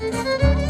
Música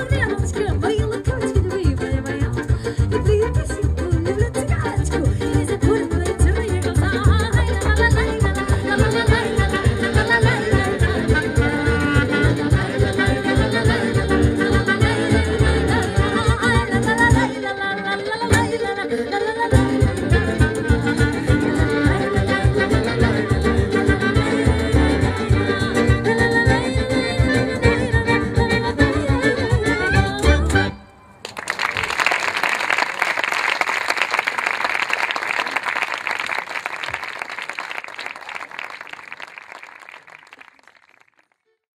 la la la